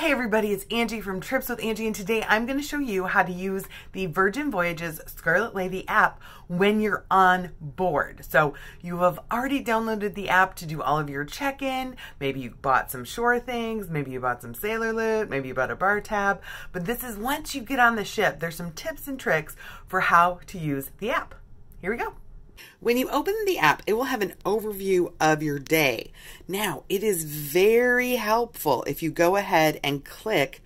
Hey everybody, it's Angie from Trips with Angie and today I'm going to show you how to use the Virgin Voyages Scarlet Lady app when you're on board. So you have already downloaded the app to do all of your check-in, maybe you bought some shore things, maybe you bought some sailor loot, maybe you bought a bar tab, but this is once you get on the ship, there's some tips and tricks for how to use the app. Here we go. When you open the app, it will have an overview of your day. Now, it is very helpful if you go ahead and click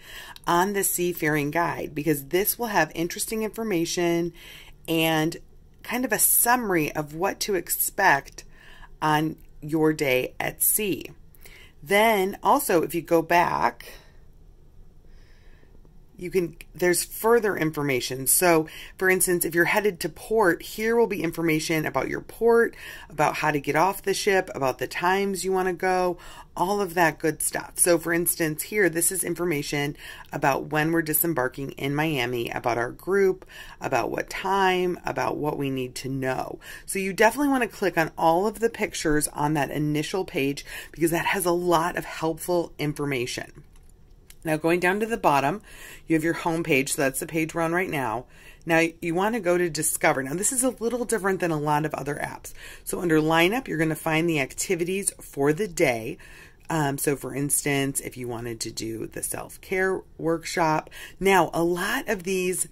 on the Seafaring Guide because this will have interesting information and kind of a summary of what to expect on your day at sea. Then also, if you go back, you can there's further information. So for instance if you're headed to port here will be information about your port about how to get off the ship about the times you want to go all of that good stuff. So for instance here this is information about when we're disembarking in Miami about our group about what time about what we need to know. So you definitely want to click on all of the pictures on that initial page because that has a lot of helpful information now going down to the bottom, you have your home page. So that's the page we're on right now. Now you want to go to Discover. Now this is a little different than a lot of other apps. So under Lineup, you're going to find the activities for the day. Um, so for instance, if you wanted to do the self-care workshop. Now a lot of these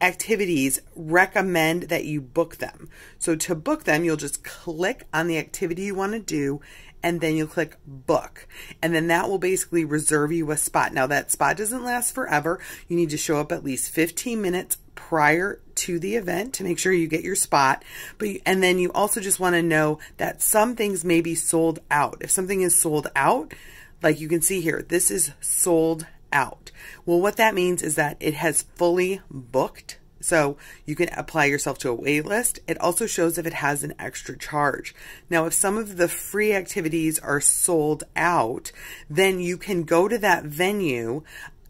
activities recommend that you book them. So to book them, you'll just click on the activity you want to do and then you click book. And then that will basically reserve you a spot. Now that spot doesn't last forever. You need to show up at least 15 minutes prior to the event to make sure you get your spot. But you, and then you also just want to know that some things may be sold out. If something is sold out, like you can see here, this is sold out. Well, what that means is that it has fully booked so you can apply yourself to a wait list. It also shows if it has an extra charge. Now, if some of the free activities are sold out, then you can go to that venue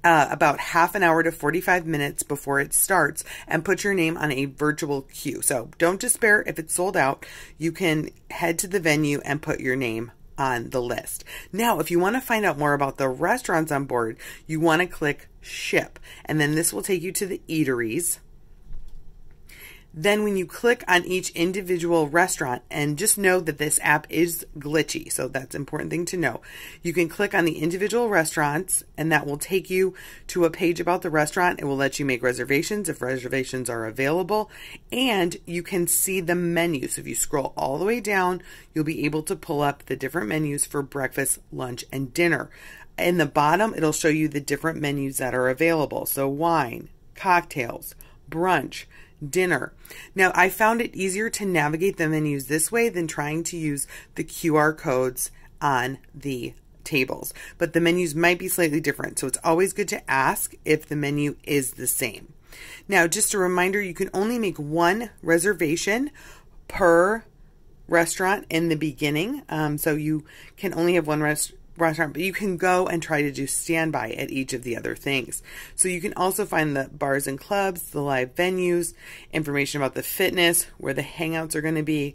uh, about half an hour to 45 minutes before it starts and put your name on a virtual queue. So don't despair if it's sold out. You can head to the venue and put your name on the list. Now, if you want to find out more about the restaurants on board, you want to click ship and then this will take you to the eateries then when you click on each individual restaurant, and just know that this app is glitchy, so that's an important thing to know. You can click on the individual restaurants, and that will take you to a page about the restaurant. It will let you make reservations if reservations are available, and you can see the menu. So if you scroll all the way down, you'll be able to pull up the different menus for breakfast, lunch, and dinner. In the bottom, it'll show you the different menus that are available. So wine, cocktails, brunch, dinner. Now, I found it easier to navigate the menus this way than trying to use the QR codes on the tables, but the menus might be slightly different. So it's always good to ask if the menu is the same. Now, just a reminder, you can only make one reservation per restaurant in the beginning. Um, so you can only have one res restaurant, but you can go and try to do standby at each of the other things. So you can also find the bars and clubs, the live venues, information about the fitness, where the hangouts are going to be.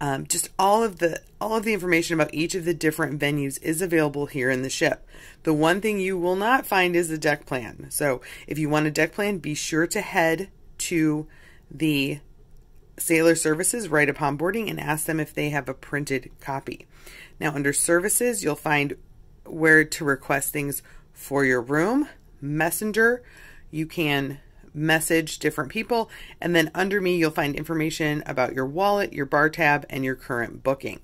Um, just all of the all of the information about each of the different venues is available here in the ship. The one thing you will not find is a deck plan. So if you want a deck plan, be sure to head to the sailor services right upon boarding and ask them if they have a printed copy. Now, under services, you'll find where to request things for your room, messenger, you can message different people, and then under me, you'll find information about your wallet, your bar tab, and your current booking.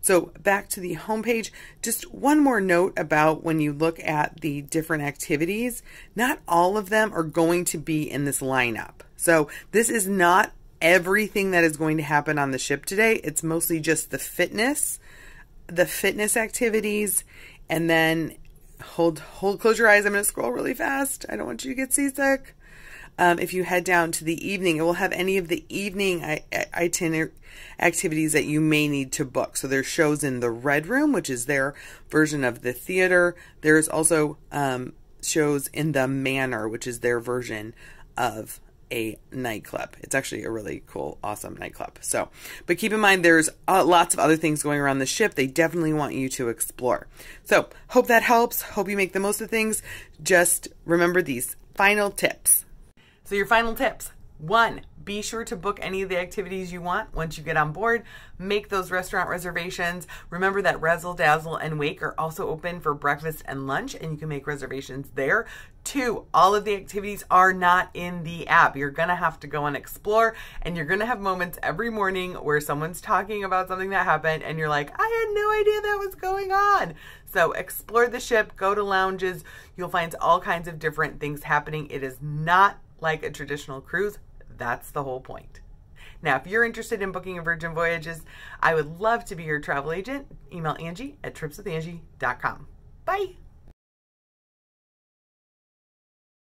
So back to the homepage, just one more note about when you look at the different activities, not all of them are going to be in this lineup. So this is not everything that is going to happen on the ship today. It's mostly just the fitness, the fitness activities, and then hold hold close your eyes. I'm going to scroll really fast. I don't want you to get seasick. Um, if you head down to the evening, it will have any of the evening itinerary activities that you may need to book. So there's shows in the Red Room, which is their version of the theater. There's also um, shows in the Manor, which is their version of a nightclub. It's actually a really cool, awesome nightclub. So, but keep in mind there's uh, lots of other things going around the ship. They definitely want you to explore. So, hope that helps. Hope you make the most of things. Just remember these final tips. So, your final tips. One, be sure to book any of the activities you want once you get on board. Make those restaurant reservations. Remember that Razzle Dazzle and Wake are also open for breakfast and lunch, and you can make reservations there. Two, all of the activities are not in the app. You're going to have to go and explore, and you're going to have moments every morning where someone's talking about something that happened, and you're like, I had no idea that was going on. So explore the ship, go to lounges. You'll find all kinds of different things happening. It is not like a traditional cruise. That's the whole point. Now, if you're interested in booking a Virgin Voyages, I would love to be your travel agent. Email Angie at tripswithangie.com. Bye.